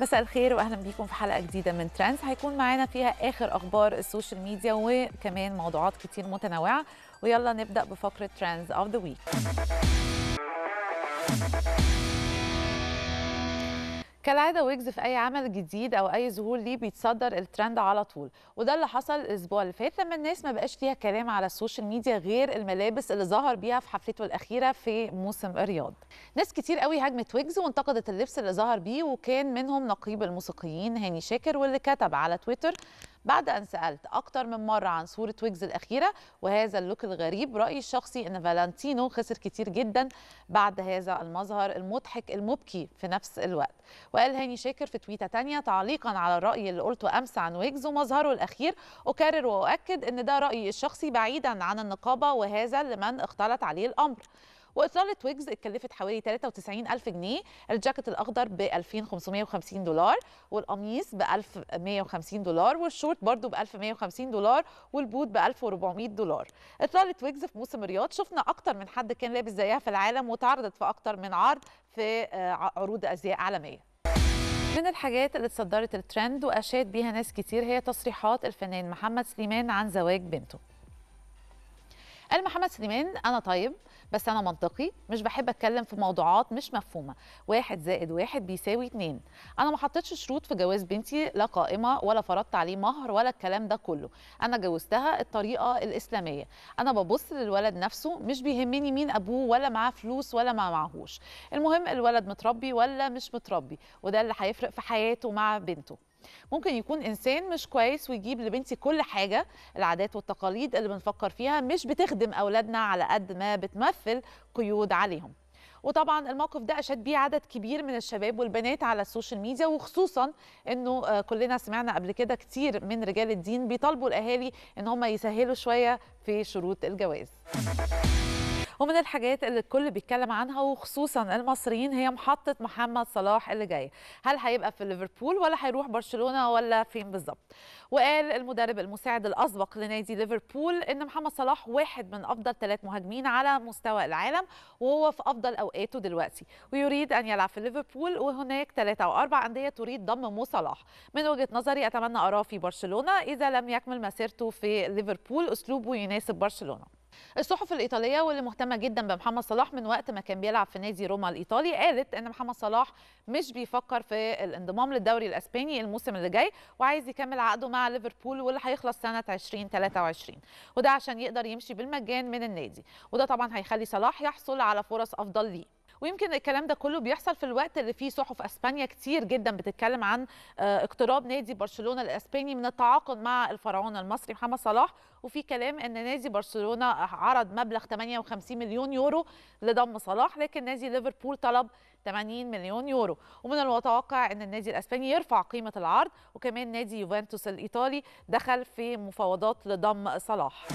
مساء الخير واهلا بيكم في حلقة جديدة من تريندز هيكون معانا فيها آخر أخبار السوشيال ميديا وكمان موضوعات كتير متنوعة. ويلا نبدأ بفقرة trends of the week كالعادة ويجز في أي عمل جديد أو أي ظهور ليه بيتصدر الترند على طول. وده اللي حصل الأسبوع اللي فات لما الناس ما بقاش فيها كلام على السوشيال ميديا غير الملابس اللي ظهر بيها في حفلته الأخيرة في موسم الرياض. ناس كتير قوي هاجمت ويجز وانتقدت اللبس اللي ظهر بيه وكان منهم نقيب الموسيقيين هاني شاكر واللي كتب على تويتر بعد أن سألت أكتر من مرة عن صورة ويجز الأخيرة وهذا ال look الغريب رأيي الشخصي أن فالنتينو خسر كتير جدا بعد هذا المظهر المضحك المبكي في نفس الوقت. وقال هاني شاكر في tweetة تانية تعليقا على الرأي اللي قلته أمس عن ويجز ومظهره الأخير أكرر وأؤكد أن ده رأيي الشخصي بعيدا عن النقابة وهذا لمن اختلط عليه الأمر. واطلاله ويجز اتكلفت حوالي 93 ألف جنيه الجاكيت الأخضر ب 2550 دولار والقميص ب 1150 دولار والشورت برضو ب 1150 دولار والبوت ب 1400 دولار. اطلاله ويجز في موسم الرياض شفنا أكتر من حد كان لابس زيها في العالم واتعرضت في أكتر من عرض في عروض أزياء عالمية. من الحاجات اللي اتصدرت الترند وأشاد بيها ناس كتير هي تصريحات الفنان محمد سليمان عن زواج بنته. قال محمد سليمان أنا طيب بس أنا منطقي مش بحب أتكلم في موضوعات مش مفهومة. واحد زائد واحد بيساوي اتنين. أنا ما حطيتش شروط في جواز بنتي لا قائمة ولا فرضت عليه مهر ولا الكلام ده كله. أنا جوزتها الطريقة الإسلامية. أنا ببص للولد نفسه مش بيهمني مين أبوه ولا معاه فلوس ولا ما معهوش. المهم الولد متربي ولا مش متربي وده اللي هيفرق في حياته مع بنته. ممكن يكون إنسان مش كويس ويجيب لبنتي كل حاجة العادات والتقاليد اللي بنفكر فيها مش بتخدم أولادنا على قد ما بتمثل قيود عليهم. وطبعا الموقف ده أشاد بيه عدد كبير من الشباب والبنات على ال social media وخصوصا إنه كلنا سمعنا قبل كده كتير من رجال الدين بيطالبوا الأهالي إن هم يسهلوا شوية في شروط الجواز. ومن الحاجات اللي الكل بيتكلم عنها وخصوصا المصريين هي محطة محمد صلاح اللي جاي هل هيبقى في ليفربول ولا هيروح برشلونة ولا فين بالظبط؟ وقال المدرب المساعد الأسبق لنادي ليفربول إن محمد صلاح واحد من أفضل ثلاث مهاجمين على مستوى العالم وهو في أفضل أوقاته دلوقتي. ويريد أن يلعب في ليفربول وهناك ثلاثة أو أربع أندية تريد ضم مو صلاح. من وجهة نظري أتمنى أراه في برشلونة إذا لم يكمل مسيرته في ليفربول أسلوبه يناسب برشلونة. الصحف الإيطالية واللي مهتمة جدا بمحمد صلاح من وقت ما كان بيلعب في نادي روما الإيطالي قالت إن محمد صلاح مش بيفكر في الانضمام للدوري الإسباني الموسم اللي جاي وعايز يكمل عقده مع ليفربول واللي هيخلص سنة 2023 وده عشان يقدر يمشي بالمجان من النادي. وده طبعا هيخلي صلاح يحصل على فرص أفضل ليه. ويمكن الكلام ده كله بيحصل في الوقت اللي فيه صحف أسبانيا كتير جدا بتتكلم عن اقتراب نادي برشلونة الأسباني من التعاقد مع الفرعون المصري محمد صلاح. وفي كلام إن نادي برشلونة عرض مبلغ 58 مليون يورو لضم صلاح لكن نادي ليفربول طلب 80 مليون يورو. ومن المتوقع إن النادي الأسباني يرفع قيمة العرض وكمان نادي يوفنتوس الإيطالي دخل في مفاوضات لضم صلاح.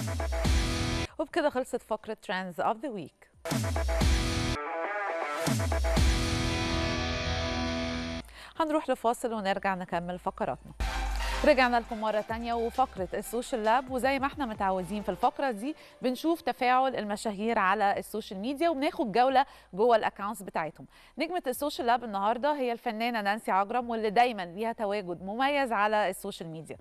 وبكده خلصت فقرة trends of the week هنروح لفاصل ونرجع نكمل فقراتنا. رجعنا لكم مرة تانية وفقرة ال social lab. وزي ما إحنا متعودين في الفقرة دي بنشوف تفاعل المشاهير على ال social media وبناخد جولة جوه ال accounts بتاعتهم. نجمة ال social lab النهاردة هي الفنانة نانسي عجرم واللي دايما ليها تواجد مميز على ال social media.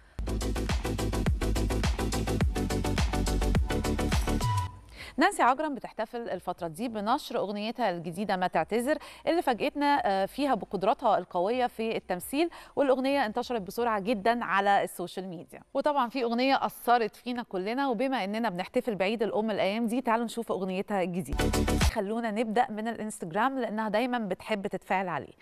نانسي عجرم بتحتفل الفترة دي بنشر أغنيتها الجديدة ما تعتذر اللي فاجئتنا فيها بقدراتها القوية في التمثيل والأغنية انتشرت بسرعة جدا على ال social media. وطبعا في أغنية أثرت فينا كلنا وبما إننا بنحتفل بعيد الأم الأيام دي تعالوا نشوف أغنيتها الجديدة. خلونا نبدأ من الإنستجرام لأنها دايما بتحب تتفاعل عليه.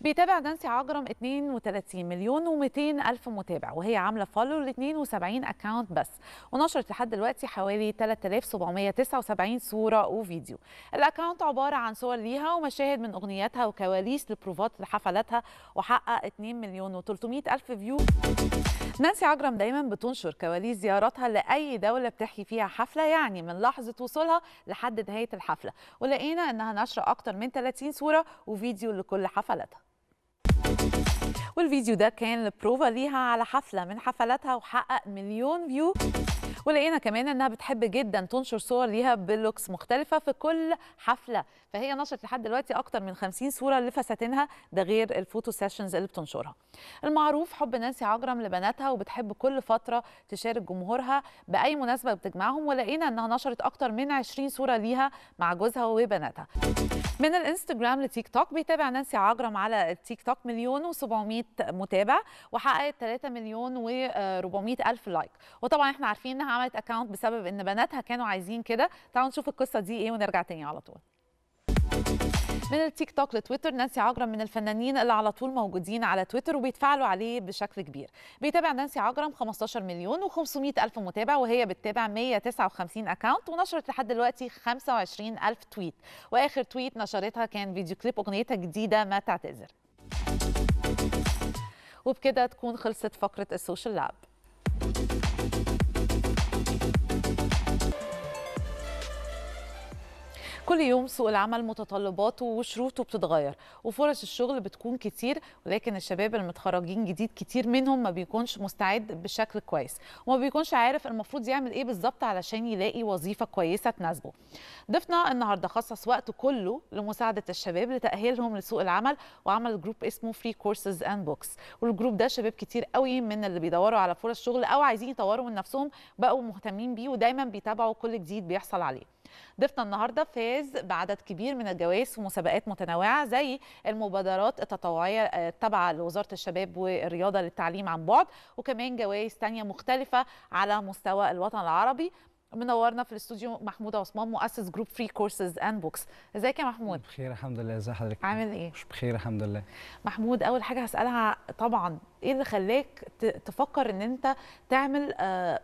بيتابع نانسي عجرم 32 مليون و200 ألف متابع وهي عاملة follow ل 72 account بس. ونشرت لحد دلوقتي حوالي 3779 صورة وفيديو. ال account عبارة عن صور ليها ومشاهد من أغنياتها وكواليس لبروفات لحفلاتها وحقق 2 مليون و300 ألف view نانسي عجرم دايما بتنشر كواليس زياراتها لأي دولة بتحيي فيها حفلة يعني من لحظة وصولها لحد نهاية الحفلة. ولقينا أنها ناشرة أكتر من 30 صورة وفيديو لكل حفلاتها. Thank you. والفيديو ده كان البروفا ليها على حفلة من حفلاتها وحقق مليون view. ولقينا كمان إنها بتحب جدا تنشر صور ليها ب looks مختلفة في كل حفلة. فهي نشرت لحد دلوقتي أكتر من 50 صورة لفساتينها ده غير ال photo sessions اللي بتنشرها. المعروف حب نانسي عجرم لبناتها وبتحب كل فترة تشارك جمهورها بأي مناسبة بتجمعهم. ولقينا إنها نشرت أكتر من 20 صورة ليها مع جوزها وبناتها. من الإنستجرام لتيك توك بيتابع نانسي عجرم على التيك توك مليون و700 متابع وحققت 3 مليون و400 ألف like وطبعا إحنا عارفين إنها عملت account بسبب إن بناتها كانوا عايزين كده. تعالوا نشوف القصة دي إيه ونرجع تاني على طول. من التيك توك لتويتر نانسي عجرم من الفنانين اللي على طول موجودين على تويتر وبيتفاعلوا عليه بشكل كبير. بيتابع نانسي عجرم 15 مليون و500 ألف متابع وهي بتتابع 159 account ونشرت لحد دلوقتي 25 ألف tweet وآخر tweet نشرتها كان video clip أغنيتها الجديده ما تعتذر. وبكده تكون خلصت فقرة ال social lab كل يوم سوق العمل متطلباته وشروطه بتتغير وفرص الشغل بتكون كتير ولكن الشباب المتخرجين جديد كتير منهم ما بيكونش مستعد بشكل كويس وما بيكونش عارف المفروض يعمل إيه بالظبط علشان يلاقي وظيفة كويسة تناسبه. ضيفنا النهارده خصص وقته كله لمساعدة الشباب لتأهيلهم لسوق العمل وعمل group اسمه Free Courses and Books وال group ده شباب كتير قوي من اللي بيدوروا على فرص شغل أو عايزين يطوروا من نفسهم بقوا مهتمين بيه ودايما بيتابعوا كل جديد بيحصل عليه. ضيفنا النهارده فاز بعدد كبير من الجوائز في مسابقات متنوعة زي المبادرات التطوعية التابعة لوزارة الشباب والرياضة للتعليم عن بعد وكمان جوائز تانية مختلفة على مستوى الوطن العربي. منورنا في الاستوديو محمود عثمان مؤسس group Free Courses and Books ازيك يا محمود؟ بخير الحمد لله. ازي حضرتك؟ عامل إيه؟ مش بخير الحمد لله. محمود أول حاجة هسألها طبعا إيه اللي خلاك تفكر إن أنت تعمل آه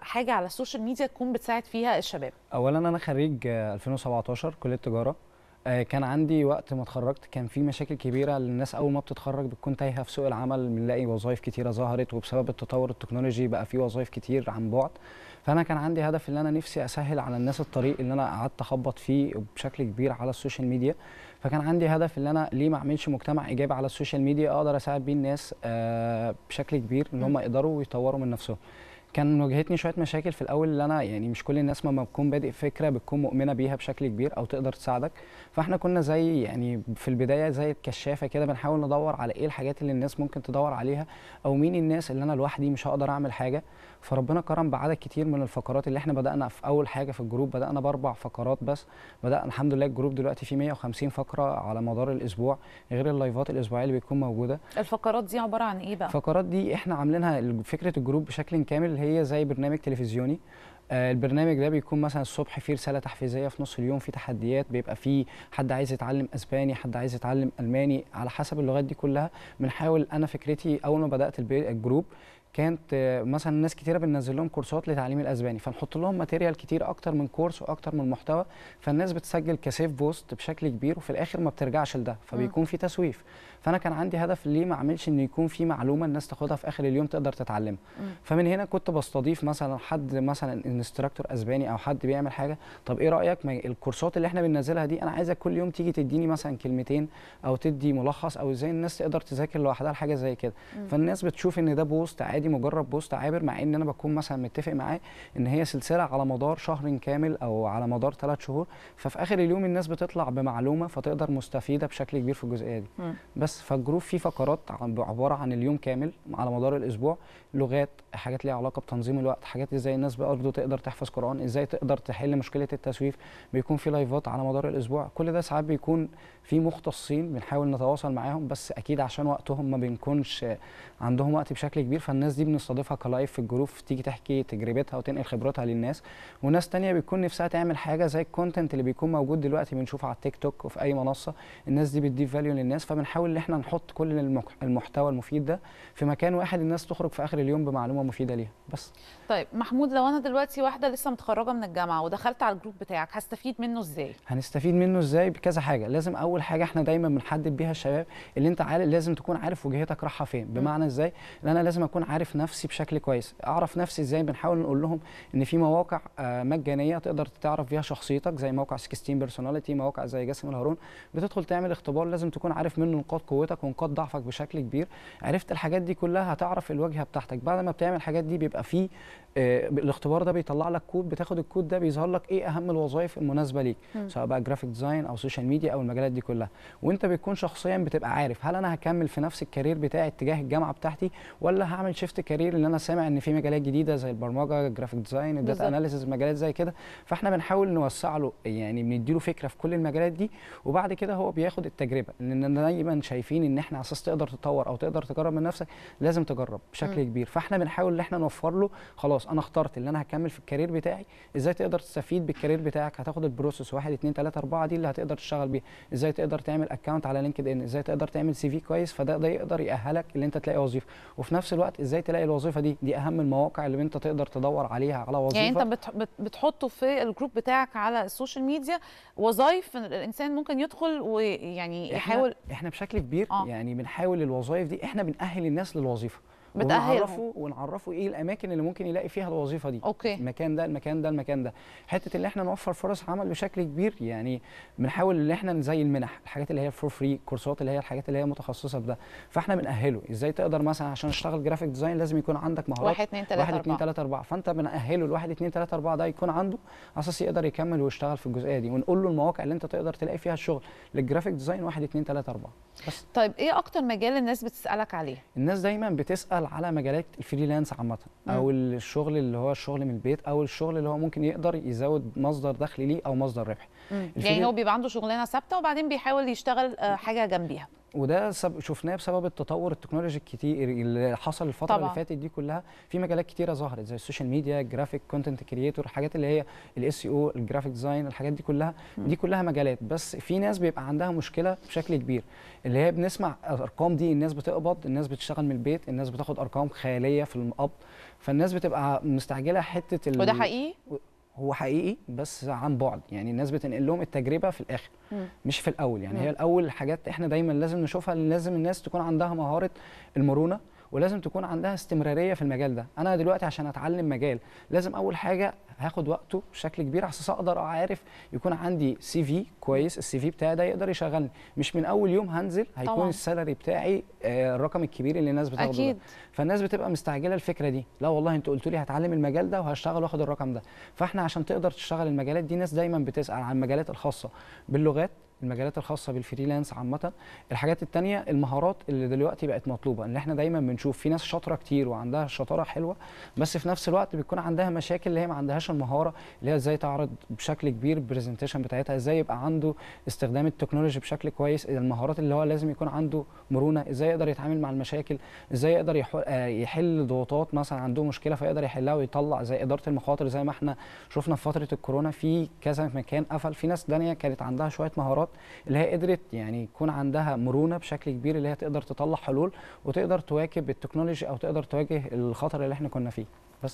حاجة على ال social media تكون بتساعد فيها الشباب. اولا أنا خريج 2017 كلية تجارة. كان عندي وقت ما اتخرجت كان في مشاكل كبيرة. للناس أول ما بتتخرج بتكون تايهة في سوق العمل بنلاقي وظائف كتيرة ظهرت وبسبب التطور التكنولوجي بقى في وظائف كتير عن بعد. فأنا كان عندي هدف إن أنا نفسي أسهل على الناس الطريق اللي أنا قعدت أخبط فيه بشكل كبير على ال social media. فكان عندي هدف إن أنا ليه ما أعملش مجتمع إيجابي على ال social media أقدر أساعد بيه الناس بشكل كبير إن هم يقدروا يطوروا من نفسهم. كان واجهتني شوية مشاكل في الأول اللي أنا يعني مش كل الناس لما بتكون بادئ فكرة بتكون مؤمنة بيها بشكل كبير أو تقدر تساعدك. فإحنا كنا زي يعني في البداية زي الكشافة كده بنحاول ندور على إيه الحاجات اللي الناس ممكن تدور عليها أو مين الناس اللي أنا لوحدي مش هقدر أعمل حاجة. فربنا كرم بعدد كتير من الفقرات اللي إحنا بدأنا في أول حاجة في ال group بدأنا بأربع فقرات بس. بدانا الحمد لله ال group دلوقتي فيه 150 فقرة على مدار الأسبوع غير اللايفات الأسبوعية اللي بتكون موجودة. الفقرات دي عبارة عن إيه بقى؟ الفقرات دي إحنا عاملينها فكرة ال group بشكل كامل هي زي برنامج تلفزيوني. آه البرنامج ده بيكون مثلا الصبح فيه رسالة تحفيزية في نص اليوم في تحديات بيبقى فيه حد عايز يتعلم أسباني حد عايز يتعلم ألماني على حسب اللغات دي كلها. بنحاول أنا فكرتي أول ما بدأت ال group كانت مثلا ناس كتيرة بننزل لهم كورسات لتعليم الأسباني فنحط لهم material كتير أكتر من course وأكتر من محتوى فالناس بتسجل ك save post بشكل كبير وفي الآخر ما بترجعش لده فبيكون في تسويف. فأنا كان عندي هدف ليه ما أعملش إن يكون في معلومة الناس تاخدها في آخر اليوم تقدر تتعلمها. فمن هنا كنت بستضيف مثلا حد مثلا instructor أسباني أو حد بيعمل حاجة طب إيه رأيك ما الكورسات اللي إحنا بننزلها دي أنا عايزك كل يوم تيجي تديني مثلا كلمتين أو تدي ملخص أو إزاي الناس تقدر تذاكر لوحدها حاجة زي كده. فالناس بتشوف إن ده post عادي مجرد post عابر مع ان أنا بكون مثلا متفق معاه ان هي سلسلة على مدار شهر كامل أو على مدار ثلاث شهور. ففي آخر اليوم الناس بتطلع بمعلومة فتقدر مستفيدة بشكل كبير في الجزئية دي. م. بس فال group فيه فقرات عبارة عن اليوم كامل على مدار الأسبوع لغات حاجات ليها علاقة بتنظيم الوقت حاجات إزاي الناس برضه تقدر تحفظ قرآن إزاي تقدر تحل مشكلة التسويف. بيكون في live ات على مدار الأسبوع. كل ده ساعات بيكون في مختصين بنحاول نتواصل معاهم بس أكيد عشان وقتهم ما بنكونش عندهم وقت بشكل كبير فالناس دي بنستضيفها ك live في ال group تيجي تحكي تجربتها وتنقل خبرتها للناس. وناس تانية بيكون نفسها تعمل حاجة زي ال content اللي بيكون موجود دلوقتي بنشوفه على التيك توك وفي أي منصة. الناس دي بتضيف value للناس فبنحاول إن إحنا نحط كل المحتوى المفيد ده في مكان واحد الناس تخرج في آخر اليوم بمعلومة مفيدة ليها. بس. طيب محمود لو أنا دلوقتي واحدة لسه متخرجة من الجامعة ودخلت على ال group بتاعك هستفيد منه إزاي؟ هنستفيد منه إزاي؟ بكذا حاجة. لازم أول حاجة إحنا دايما بنحدد بيها الشباب اللي أنت عارف لازم تكون عارف وجهتك رايحة فين. بمعنى إزاي؟ إن أنا لازم أكون عارف عارف نفسي بشكل كويس. أعرف نفسي إزاي بنحاول نقول لهم إن في مواقع آه، مجانية تقدر تعرف بيها شخصيتك زي موقع 16 personalities مواقع زي جاسم الهارون. بتدخل تعمل اختبار لازم تكون عارف منه نقاط قوتك ونقاط ضعفك بشكل كبير. عرفت الحاجات دي كلها هتعرف الوجهة بتاعتك. بعد ما بتعمل الحاجات دي بيبقى فيه آه، الاختبار ده بيطلع لك كود بتاخد الكود ده بيظهر لك إيه أهم الوظائف المناسبة ليك. سواء بقى graphic design أو social media أو المجالات دي كلها. وأنت بتكون شخصيا بتبقى عارف هل أنا هكمل في نفس ال career بتاعي اتجاه الجامعة بتاعتي ولا هعمل shift career اللي أنا سامع ان في مجالات جديده زي البرمجه ال graphic design. ال data analysis مجالات زي كده. فاحنا بنحاول نوسع له يعني بنديله فكرة في كل المجالات دي. وبعد كده هو بياخد التجربة. لأن دايما شايفين إن إحنا على أساس تقدر تطور أو تقدر تجرب من نفسك لازم تجرب بشكل مم. كبير. فاحنا بنحاول إن إحنا نوفر له خلاص أنا اخترت اللي أنا هكمل في ال career بتاعي. إزاي تقدر تستفيد بال career بتاعك؟ هتاخد ال process 1 2 3 4 دي اللي هتقدر تشتغل بيها. إزاي تقدر تعمل account على LinkedIn؟ إزاي تقدر تعمل CV كويس؟ فده ده يقدر يأهلك إن أنت تلاقي وظيفة. وفي نفس الوقت إزاي تلاقي الوظيفة دي؟ دي أهم المواقع اللي أنت تقدر تدور عليها على وظيفه يعني أنت بتح- بت- بتحطه في ال group بتاعك على ال social media وظائف الإنسان ممكن يدخل ويعني يحاول إحنا بشكل كبير آه. يعني بنحاول الوظائف دي إحنا بنأهل الناس للوظيفة. بتأهلهم. ونعرفه ونعرفه إيه الأماكن اللي ممكن يلاقي فيها الوظيفة دي. Okay. المكان ده المكان ده المكان ده. حتة اللي إحنا نوفر فرص عمل بشكل كبير يعني بنحاول إن إحنا زي المنح الحاجات اللي هي for free courses اللي هي الحاجات اللي هي متخصصة بده. فإحنا بنأهله. إزاي تقدر مثلا عشان تشتغل graphic design لازم يكون عندك مهارات. واحد اتنين تلاتة واحد اتنين أربعة. تلاتة أربعة. فأنت بنأهله الواحد اتنين تلاتة أربعة ده يكون عنده على أساس يقدر يكمل ويشتغل في الجزئية دي. ونقول له المواقع اللي أنت تقدر تلاقي فيها الشغل لل graphic design واحد اتنين تلاتة أربعة. بس. طيب إيه أكتر مجال الناس بتسألك عليه؟ الناس دايما بتسأل على مجالات ال freelance عامة أو الشغل اللي هو الشغل من البيت أو الشغل اللي هو ممكن يقدر يزود مصدر دخل ليه أو مصدر ربح. يعني هو بيبقى عنده شغلانة ثابتة وبعدين بيحاول يشتغل آه، حاجة جنبيها. وده سب... شفناه بسبب التطور التكنولوجي الكتير اللي حصل الفترة طبعاً. اللي فاتت دي كلها. في مجالات كتيرة ظهرت زي ال social media ال graphic content creator الحاجات اللي هي الاس أو ال graphic design الحاجات دي كلها. دي كلها مجالات. بس في ناس بيبقى عندها مشكلة بشكل كبير اللي هي بنسمع الأرقام دي الناس بتقبض الناس بتشتغل من البيت الناس بتاخد أرقام خيالية في القبض فالناس بتبقى مستعجلة حتة ال... وده حقيقي؟ هو حقيقي بس عن بعد يعني الناس بتنقل لهم التجربة في الآخر مم. مش في الأول يعني مم. هي الأول حاجات إحنا دايما لازم نشوفها لازم الناس تكون عندها مهارة المرونة ولازم تكون عندها استمرارية في المجال ده. أنا دلوقتي عشان أتعلم مجال لازم أول حاجة هاخد وقته بشكل كبير أساس أقدر أعرف يكون عندي CV كويس ال CV بتاعي ده يقدر يشغلني. مش من أول يوم هنزل هيكون طبعاً. ال salary بتاعي آه، الرقم الكبير اللي الناس بتاخده ده. أكيد. فالناس بتبقى مستعجلة الفكرة دي. لا والله أنتوا قلتوا لي هتعلم المجال ده وهشتغل واخد الرقم ده. فإحنا عشان تقدر تشتغل المجالات دي ناس دايما بتسأل عن المجالات الخاصة باللغات. المجالات الخاصة بال freelance عامة. الحاجات التانية المهارات اللي دلوقتي بقت مطلوبة. إن إحنا دايما بنشوف في ناس شاطرة كتير وعندها شطارة حلوة بس في نفس الوقت بيكون عندها مشاكل اللي هي ما عندهاش المهارة اللي هي إزاي تعرض بشكل كبير ال presentation بتاعتها إزاي يبقى عنده استخدام ال technology بشكل كويس المهارات اللي هو لازم يكون عنده مرونة إزاي يقدر يتعامل مع المشاكل إزاي يقدر آه، يحل ضغوطات مثلا عنده مشكلة فيقدر يحلها ويطلع زي إدارة المخاطر زي ما إحنا شفنا في فترة الكورونا في كذا مكان قفل. في ناس تانية كانت عندها شوية مهارات اللي هي قدرت يعني يكون عندها مرونة بشكل كبير اللي هي تقدر تطلع حلول وتقدر تواكب ال technology أو تقدر تواجه الخطر اللي إحنا كنا فيه. بس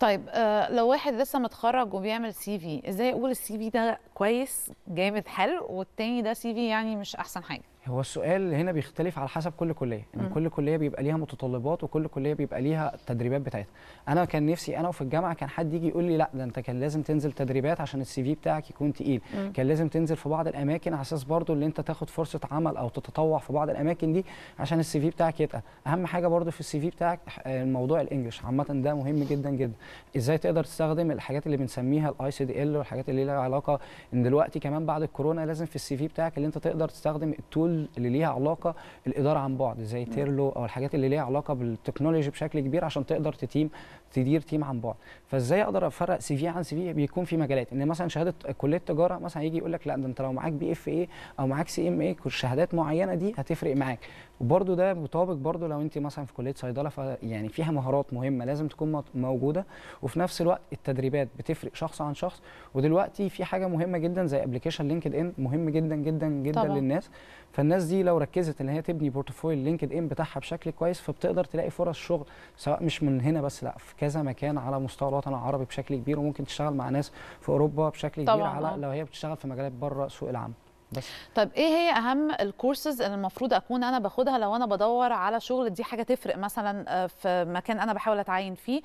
طيب آه لو واحد لسه متخرج وبيعمل CV إزاي أقول ال CV ده كويس جامد حلو والتاني ده CV يعني مش أحسن حاجة؟ هو السؤال هنا بيختلف على حسب كل كلية. ان مم. كل كلية بيبقى ليها متطلبات وكل كلية بيبقى ليها التدريبات بتاعتها. أنا كان نفسي أنا وفي الجامعة كان حد يجي يقول لي لأ ده أنت كان لازم تنزل تدريبات عشان ال CV بتاعك يكون تقيل. مم. كان لازم تنزل في بعض الأماكن على أساس برضو اللي أنت تاخد فرصة عمل أو تتطوع في بعض الأماكن دي عشان ال CV بتاعك يتقل. أهم حاجة برضو في ال CV بتاعك آه، موضوع ال English. عامة ده مهم جدا جدا. إزاي تقدر تستخدم الحاجات اللي بنسميها ال ICDL والحاجات اللي ليها علاقة إن دلوقتي كمان بعد الكورونا لازم في ال CV بتاعك اللي أنت تقدر تستخدم ال tool اللي ليها علاقة الإدارة عن بعد زي Trello أو الحاجات اللي ليها علاقة بال technology بشكل كبير عشان تقدر تتيم تدير team عن بعد. فإزاي أقدر أفرق CV عن CV بيكون في مجالات؟ إن مثلا شهادة كلية تجاره مثلا يجي يقول لك لا ده أنت لو معاك بي اف اي أو معاك CMA شهادات معينة دي هتفرق معاك. وبرده ده مطابق برده لو أنت مثلا في كلية صيدلة فيعني فيها مهارات مهمة لازم تكون موجودة. وفي نفس الوقت التدريبات بتفرق شخص عن شخص. ودلوقتي في حاجة مهمة جدا زي application LinkedIn مهم جدا جدا جدا طبعاً. للناس. فالناس دي لو ركزت إن هي تبني portfolio LinkedIn بتاعها بشكل كويس فبتقدر تلاقي فرص شغل سواء مش من هنا بس لأ في كذا مكان على مستوى الوطن العربي بشكل كبير وممكن تشتغل مع ناس في أوروبا بشكل كبير على آه. لو هي بتشتغل في مجالات بره سوق العمل. بس. طيب إيه هي أهم الكورسز اللي المفروض أكون أنا باخدها لو أنا بدور على شغل؟ دي حاجة تفرق مثلا آه، في مكان أنا بحاول أتعين فيه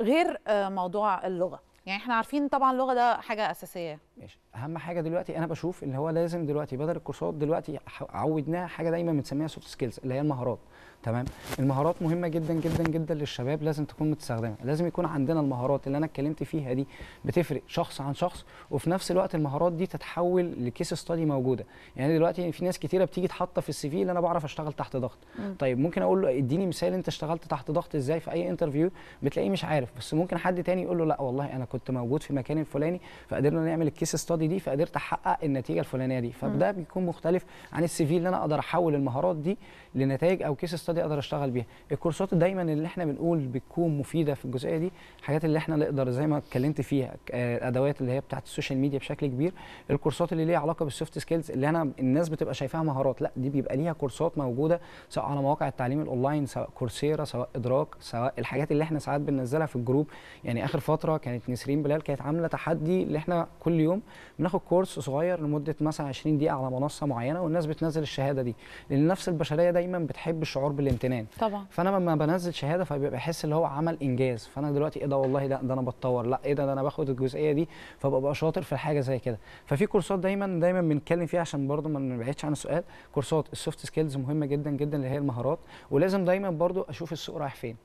غير آه، موضوع اللغة. يعني إحنا عارفين طبعا اللغة ده حاجة أساسية. ماشي. أهم حاجة دلوقتي أنا بشوف إن هو لازم دلوقتي بدل الكورسات دلوقتي عودناها حاجة دايما بنسميها soft skills اللي هي المهارات. تمام؟ المهارات مهمة جدا جدا جدا للشباب لازم تكون مستخدمة لازم يكون عندنا المهارات اللي أنا اتكلمت فيها دي بتفرق شخص عن شخص وفي نفس الوقت المهارات دي تتحول ل case study موجودة. يعني دلوقتي في ناس كتيرة بتيجي تحط في ال CV اللي أنا بعرف أشتغل تحت ضغط. مم. طيب ممكن أقول له إديني مثال أنت اشتغلت تحت ضغط إزاي في أي interview بتلاقيه مش عارف. بس ممكن حد تاني يقول له لأ والله أنا كنت موجود في مكان الفلاني فقدرنا نعمل ال case study دي فقدرت أحقق النتيجة الفلانية دي. فده بيكون مختلف عن ال CV اللي أنا أقدر أحول المهارات دي لنتائج أو case study أقدر اشتغل بيها. الكورسات دايما اللي إحنا بنقول بتكون مفيدة في الجزئية دي الحاجات اللي إحنا نقدر زي ما اتكلمت فيها آه، الادوات اللي هي بتاعت ال social media بشكل كبير. الكورسات اللي ليها علاقة بال soft skills اللي أنا الناس بتبقى شايفاها مهارات لا دي بيبقى ليها كورسات موجودة سواء على مواقع التعليم الأونلاين سواء Coursera سواء إدراك سواء الحاجات اللي إحنا ساعات بننزلها في ال group. يعني آخر فترة كانت نسرين بلال كانت عاملة تحدي اللي إحنا كل يوم بناخد course صغير لمدة مثلا 20 دقيقة على منصة معينة والناس بتنزل الشهادة دي. لأن النفس البشرية دايما بتحب الشعور بالامتنان. طبعا. فأنا لما بنزل شهادة فبيبقى بحس اللي هو عمل إنجاز. فأنا دلوقتي إيه ده والله ده, ده أنا بتطور. لا إيه ده, ده أنا باخد الجزئية دي فببقى شاطر في الحاجة زي كده. ففي كورسات دايما دايما بنتكلم فيها عشان برضو ما نبعدش عن السؤال. كورسات ال soft skills مهمة جدا جدا اللي هي المهارات. ولازم دايما برضو أشوف السوق رايح فين.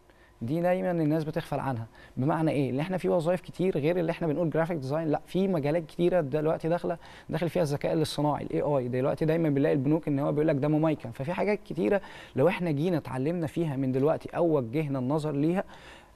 دي دايما الناس بتغفل عنها. بمعنى إيه؟ اللي إحنا في وظائف كتير غير اللي إحنا بنقول graphic design لا في مجالات كتيرة دلوقتي داخلة داخل فيها الذكاء الاصطناعي ال AI دلوقتي دايما بنلاقي البنوك إن هو بيقول لك ده مميكن. ففي حاجات كتيرة لو إحنا جينا اتعلمنا فيها من دلوقتي أو وجهنا النظر ليها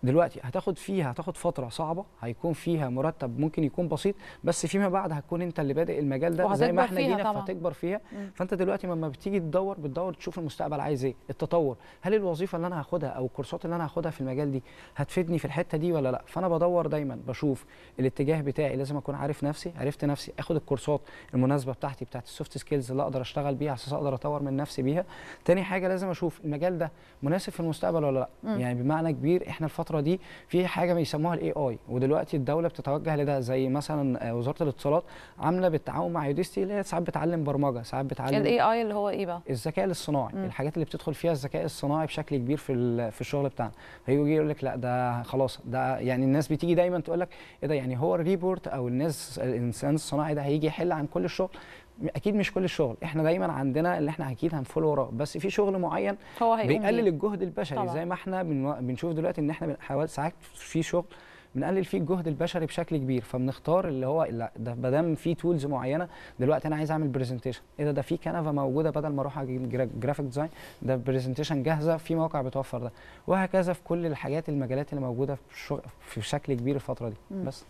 دلوقتي هتاخد فيها هتاخد فترة صعبة هيكون فيها مرتب ممكن يكون بسيط بس فيما بعد هتكون انت اللي بادئ المجال ده زي ما إحنا جينا. فتكبر فيها مم. فانت دلوقتي لما بتيجي تدور بتدور تشوف المستقبل عايز إيه التطور هل الوظيفة اللي أنا هاخدها أو الكورسات اللي أنا هاخدها في المجال دي هتفيدني في الحتة دي ولا لا فانا بدور دايما بشوف الاتجاه بتاعي لازم اكون عارف نفسي عرفت نفسي اخد الكورسات المناسبة بتاعتي بتاعت ال soft skills اللي أقدر اشتغل بيها أساس أقدر اطور من نفسي بيها تاني حاجة لازم أشوف المجال ده مناسب في المستقبل ولا لا مم. يعني بمعنى كبير إحنا الفترة دي في حاجة بيسموها ال AI ودلوقتي الدولة بتتوجه لده زي مثلا آه، وزارة الاتصالات عاملة بالتعاون مع Udacity اللي هي ساعات بتعلم برمجة ساعات بتعلم ال AI اللي هو إيه بقى؟ الذكاء الاصطناعي. الحاجات اللي بتدخل فيها الذكاء الصناعي بشكل كبير في في الشغل بتاعنا. فيجي يقول لك لا ده خلاص ده يعني الناس بتيجي دايما تقول لك إيه ده يعني هو الروبوت أو الناس الإنسان الصناعي ده هيجي يحل عن كل الشغل. أكيد مش كل الشغل إحنا دايما عندنا اللي إحنا أكيد هن follow وراه بس في شغل معين هو بيقلل. الجهد البشري طبعاً. زي ما إحنا بنشوف دلوقتي إن إحنا بنحاول ساعات في شغل بنقلل فيه الجهد البشري بشكل كبير فبنختار اللي هو لا ده ما دام في tools معينة دلوقتي أنا عايز أعمل presentation إيه ده؟ ده في Canva موجودة بدل ما أروح أجيب gra- graphic design ده presentation جاهزة في موقع بتوفر ده. وهكذا في كل الحاجات المجالات اللي موجودة في في شكل كبير الفترة دي. مم. بس.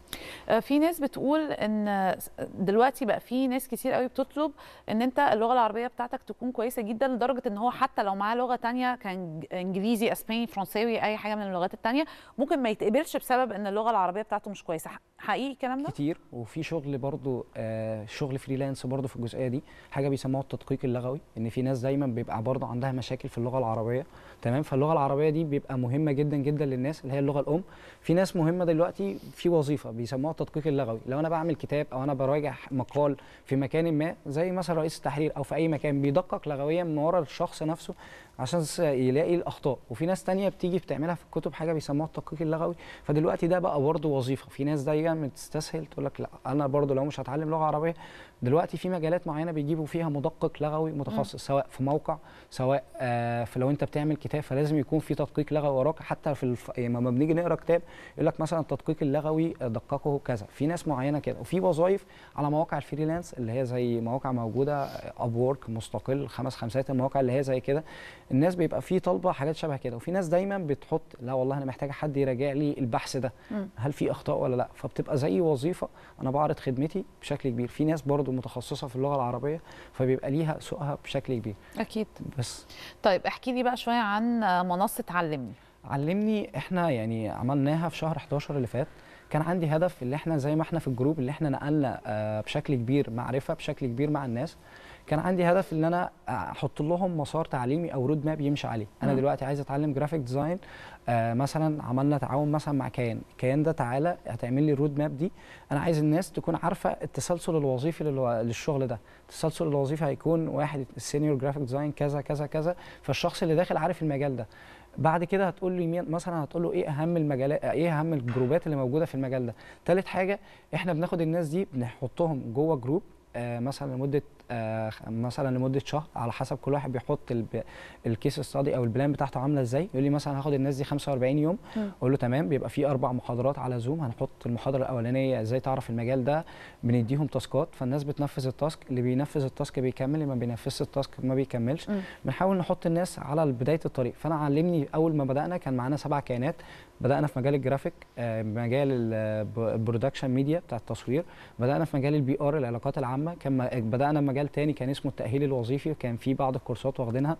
آه، في ناس بتقول إن دلوقتي بقى في ناس كتير قوي بتطلب إن أنت اللغة العربية بتاعتك تكون كويسة جدا لدرجة إن هو حتى لو معاه لغة تانية كان إنجليزي أسباني فرنساوي أي حاجة من اللغات التانية ممكن ما يتقبلش بسبب إن اللغة العربية بتاعته مش كويسة. حقيقي الكلام ده؟ كتير. وفي شغل برضو آه شغل فريلانس برضو في الجزئية دي حاجة بيسموها التدقيق اللغوي إن في ناس دايما بيبقى برضو عندها مشاكل في اللغة العربية. تمام؟ فاللغة العربية دي بيبقى مهمة جدا جدا للناس اللي هي اللغة الأم. في ناس مهمة دلوقتي في وظيفة بيسموها التدقيق اللغوي. لو أنا بعمل كتاب أو أنا براجع مقال في مكان ما زي مثلا رئيس التحرير أو في أي مكان بيدقق لغويا من ورا الشخص نفسه عشان يلاقي الأخطاء. وفي ناس تانية بتيجي بتعملها في الكتب حاجة بيسموها التدقيق اللغوي. فدلوقتي ده بقى برضه وظيفة. في ناس دايما بتستسهل تقول لك لا أنا برضه لو مش هتعلم لغة عربية دلوقتي في مجالات معينة بيجيبوا فيها مدقق لغوي متخصص سواء في موقع سواء آه في لو انت بتعمل كتاب فلازم يكون في تدقيق لغوي وراك. حتى في الف... لما بنيجي نقرأ كتاب يقول لك مثلا التدقيق اللغوي آه، دققه كذا. في ناس معينة كده. وفي وظائف على مواقع ال freelance اللي هي زي مواقع موجودة Upwork مستقل خمس خمسات المواقع اللي هي زي كده. الناس بيبقى في طالبه حاجات شبه كده. وفي ناس دايما بتحط لا والله أنا محتاجه حد يراجع لي البحث ده. هل في أخطاء ولا لأ؟ فبتبقى زي وظيفة أنا بعرض خدمتي بشكل كبير. في ناس برضو متخصصة في اللغة العربية فبيبقى ليها سوقها بشكل كبير. أكيد. بس. طيب احكي لي بقى شوية عن منصة علمني. علمني إحنا يعني عملناها في شهر 11 اللي فات. كان عندي هدف اللي إحنا زي ما إحنا في ال group اللي إحنا نقلنا آه، بشكل كبير معرفة بشكل كبير مع الناس. كان عندي هدف إن أنا أحط لهم مسار تعليمي أو road map يمشي عليه. أنا مم. دلوقتي عايز أتعلم graphic design آه مثلا عملنا تعاون مثلا مع كيان. كيان ده تعالى هتعمل لي ال road map دي. أنا عايز الناس تكون عارفة التسلسل الوظيفي للشغل ده. التسلسل الوظيفي هيكون واحد ال senior graphic design كذا كذا كذا. فالشخص اللي داخل عارف المجال ده. بعد كده هتقول مين مثلا هتقول له إيه أهم المجالات إيه أهم الجروبات اللي موجودة في المجال ده؟ تالت حاجة إحنا بناخد الناس دي بنحطهم جوه group آه مثلا لمدة مثلا لمدة شهر على حسب كل واحد بيحط ال case study أو ال plan بتاعته عاملة إزاي. يقول لي مثلا هاخد الناس دي 45 يوم. أقول له تمام بيبقى في أربع محاضرات على Zoom هنحط المحاضرة الأولانية إزاي تعرف المجال ده. بنديهم تاسكات فالناس بتنفذ ال task اللي بينفذ ال task بيكمل اللي ما بينفذش ال task ما بيكملش. بنحاول نحط الناس على بداية الطريق. فأنا علمني أول ما بدأنا كان معانا سبع كيانات بدأنا في مجال الجرافيك آه، مجال ال production media بتاع التصوير. بدأنا في مجال ال PR العلاقات العامة. كان بدأنا مجال تاني كان اسمه التأهيل الوظيفي وكان في بعض الكورسات واخدينها.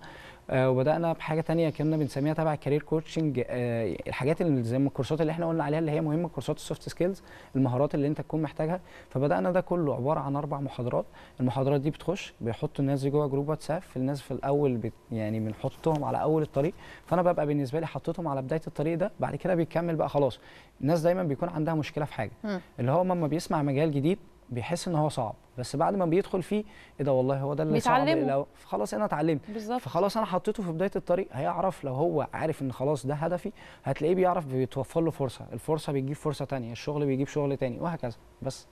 آه، وبدأنا بحاجة تانية كنا بنسميها تبع ال career coaching الحاجات اللي زي الكورسات اللي إحنا قلنا عليها اللي هي مهمة كورسات ال soft skills المهارات اللي انت تكون محتاجها. فبدأنا ده كله عبارة عن أربع محاضرات. المحاضرات دي بتخش بيحطوا الناس دي جوه جروب واتساب في الناس في الأول بت يعني بنحطهم على أول الطريق. فأنا ببقى بالنسبة لي حطيتهم على بداية الطريق ده بعد كده بيكمل بقى خلاص. الناس دايما بيكون عندها مشكلة في حاجة. مم. اللي هو لما بيسمع مجال جديد بيحس إن هو صعب بس بعد ما بيدخل فيه إيه ده والله هو ده اللي صعب بيتعلمه. لو خلاص أنا اتعلمت. بالظبط. فخلاص أنا حطيته في بداية الطريق هيعرف لو هو عارف إن خلاص ده هدفي هتلاقيه بيعرف بيتوفر له فرصة. الفرصة بيجيب فرصة تانية الشغل بيجيب شغل تاني وهكذا. بس.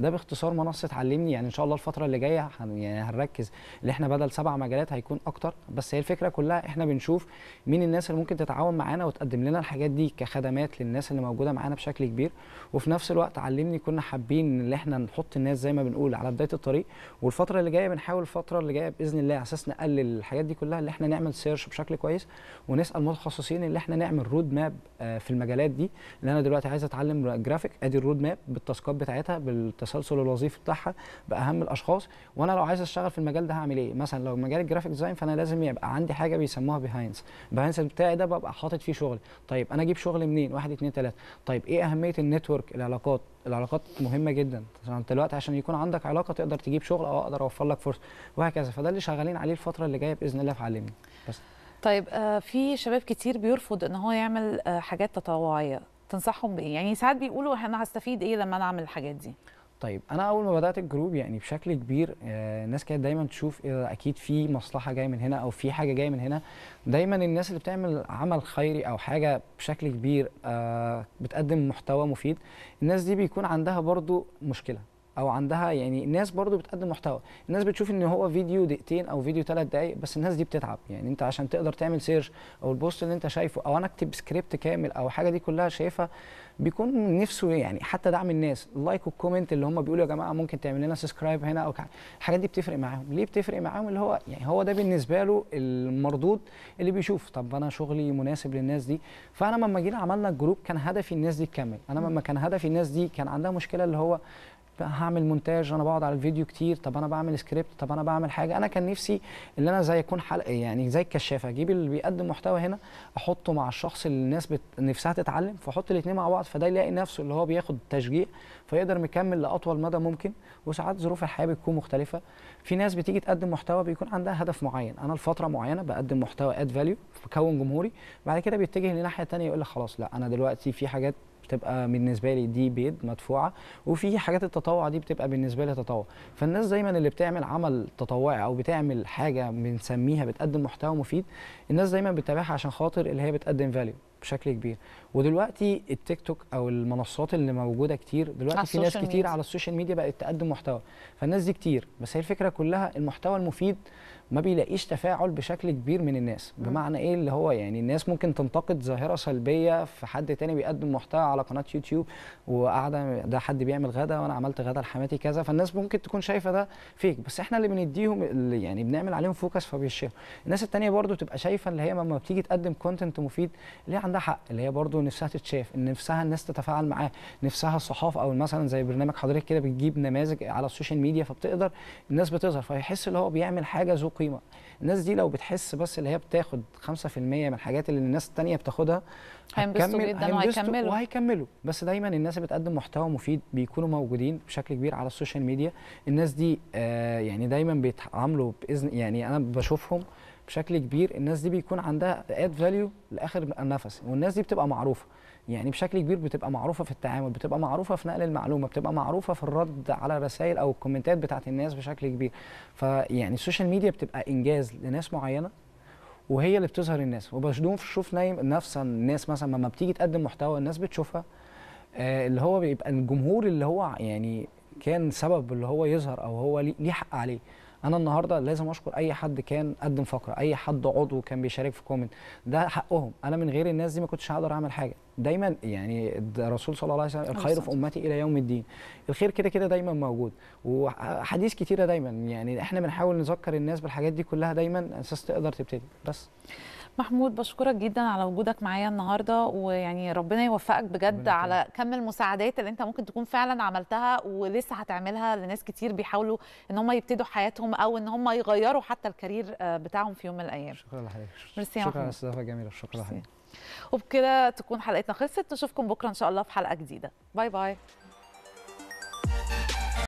ده باختصار منصة علمني يعني إن شاء الله الفترة اللي جاية يعني هنركز اللي إحنا بدل سبع مجالات هيكون أكتر. بس هي الفكرة كلها إحنا بنشوف مين الناس اللي ممكن تتعاون معانا وتقدم لنا الحاجات دي كخدمات للناس اللي موجودة معانا بشكل كبير. وفي نفس الوقت علمني كنا حابين إن إحنا نحط الناس زي ما بنقول على بداية الطريق. والفترة اللي جاية بنحاول الفترة اللي جاية بإذن الله على أساس نقلل الحاجات دي كلها اللي إحنا نعمل search بشكل كويس ونسأل متخصصين اللي إحنا نعمل road map آه، في المجالات دي. اللي أنا دلوقتي عايز أتعلم جرافيك أدي ال road map بالتاسكات بتاعتها بالتسلسل الوظيفي بتاعها بأهم الأشخاص وأنا لو عايز أشتغل في المجال ده هعمل إيه؟ مثلا لو مجال ال graphic design فأنا لازم يبقى عندي حاجة بيسموها Behance ال Behance بتاعي ده ببقى حاطط فيه شغل. طيب أنا أجيب شغل منين؟ واحد اتنين تلاتة. طيب إيه أهمية ال network؟ العلاقات. العلاقات مهمة جدا. انت دلوقتي عشان يكون عندك علاقة تقدر تجيب شغل أو أقدر أوفر لك فرصة. وهكذا. فده اللي شغالين عليه الفترة اللي جاية بإذن الله. في علمني بس. طيب آه، في شباب كتير بيرفض إن هو يعمل آه، حاجات تطوعية. تنصحهم بإيه؟ يعني ساعات بيقولوا أنا هستفيد إيه لما أنا أعمل الحاجات دي؟ طيب أنا أول ما بدأت الجروب يعني بشكل كبير آه، الناس كانت دايما تشوف إيه أكيد في مصلحة جاية من هنا أو في حاجة جاية من هنا. دايما الناس اللي بتعمل عمل خيري أو حاجة بشكل كبير آه، بتقدم محتوى مفيد الناس دي بيكون عندها برضو مشكلة. أو عندها يعني الناس برضو بتقدم محتوى. الناس بتشوف إن هو فيديو دقيقتين أو فيديو ثلاث دقائق بس الناس دي بتتعب. يعني أنت عشان تقدر تعمل search أو ال post اللي أنت شايفه أو أنا أكتب سكريبت كامل أو حاجة دي كلها شايفها بيكون نفسه يعني حتى دعم الناس. ال like وال comment اللي هم بيقولوا يا جماعة ممكن تعمل لنا subscribe هنا أو الحاجات دي بتفرق معاهم. ليه بتفرق معاهم؟ اللي هو يعني هو ده بالنسبة له المردود اللي بيشوف. طب أنا شغلي مناسب للناس دي. فأنا لما جينا عملنا ال group كان هدفي الناس دي تكمل. أنا لما كان هدفي الناس دي كان عندها مشكلة اللي هو هعمل مونتاج أنا بقعد على الفيديو كتير طب أنا بعمل سكريبت طب أنا بعمل حاجة. أنا كان نفسي إن أنا زي أكون حلقة يعني زي الكشافة. أجيب اللي بيقدم محتوى هنا أحطه مع الشخص اللي الناس بت... نفسها تتعلم فأحط الاثنين مع بعض فده يلاقي نفسه اللي هو بياخد تشجيع فيقدر مكمل لأطول مدى ممكن. وساعات ظروف الحياة بتكون مختلفة. في ناس بتيجي تقدم محتوى بيكون عندها هدف معين. أنا لفترة معينة بقدم محتوى add value بكون جمهوري. بعد كده بيتجه لناحية تانية يقول لك خلاص لأ أنا دلوقتي في حاجات بتبقى بالنسبة لي دي paid مدفوعة وفي حاجات التطوع دي بتبقى بالنسبة لي تطوع. فالناس دايما اللي بتعمل عمل تطوعي أو بتعمل حاجة بنسميها بتقدم محتوى مفيد الناس دايما بتتابعها عشان خاطر اللي هي بتقدم value بشكل كبير. ودلوقتي التيك توك أو المنصات اللي موجودة كتير دلوقتي في ناس كتير ميديا. على ال social media بقت تقدم محتوى. فالناس دي كتير بس هي الفكرة كلها المحتوى المفيد ما بيلاقيش تفاعل بشكل كبير من الناس. بمعنى إيه؟ اللي هو يعني الناس ممكن تنتقد ظاهرة سلبية في حد تاني بيقدم محتوى على قناة يوتيوب وقاعدة ده حد بيعمل غدا وأنا عملت غدا لحماتي كذا. فالناس ممكن تكون شايفة ده fake بس إحنا اللي بنديهم اللي يعني بنعمل عليهم focus فبيشيروا. الناس التانية برضو تبقى شايفة اللي هي لما بتيجي تقدم content مفيد اللي هي عندها حق اللي هي برضو نفسها تتشاف إن نفسها الناس تتفاعل معاه نفسها الصحافة أو مثلا زي برنامج حضرتك كده بتجيب نماذج على ال social media فبتقدر الناس بتظهر فيحس اللي هو بيعمل حاجة ذو قيمة. الناس دي لو بتحس بس اللي هي بتاخد 5% من الحاجات اللي الناس التانية بتاخدها هينبسطوا جدا وهيكملوا. وهيكملوا. بس دايما الناس اللي بتقدم محتوى مفيد بيكونوا موجودين بشكل كبير على ال social media. الناس دي آه يعني دايما بيتعاملوا بإذن يعني أنا بشوفهم بشكل كبير الناس دي بيكون عندها add value لآخر النفس والناس دي بتبقى معروفة. يعني بشكل كبير بتبقى معروفة في التعامل بتبقى معروفة في نقل المعلومة بتبقى معروفة في الرد على الرسائل أو الكومنتات بتاعت الناس بشكل كبير. فيعني ال social media بتبقى إنجاز لناس معينة وهي اللي بتظهر الناس. وبشوف شوف نايم نفس الناس مثلا لما بتيجي تقدم محتوى الناس بتشوفها آه اللي هو بيبقى الجمهور اللي هو يعني كان سبب اللي هو يظهر أو هو ليه حق عليه. أنا النهارده لازم أشكر أي حد كان قدم فقرة أي حد عضو كان بيشارك في كومنت ده حقهم. أنا من غير الناس دي ما كنتش هقدر أعمل حاجة. دايما يعني الرسول صلى الله عليه وسلم الخير في أمتي إلى يوم الدين. الخير كده كده دايما موجود. وحديث كتيرة دايما. يعني إحنا بنحاول نذكر الناس بالحاجات دي كلها دايما أساس تقدر تبتدي. بس. محمود بشكرك جدا على وجودك معايا النهارده ويعني ربنا يوفقك بجد على كم المساعدات اللي انت ممكن تكون فعلا عملتها ولسه هتعملها لناس كتير بيحاولوا إن هم يبتدوا حياتهم أو إن هم يغيروا حتى ال career آه، بتاعهم في يوم من الأيام. شكرا لحضرتك. شكرا. على الاستضافه الجميله شكرا. لحضرتك. وبكده تكون حلقتنا خلصت. نشوفكم بكرة إن شاء الله في حلقة جديدة. bye bye.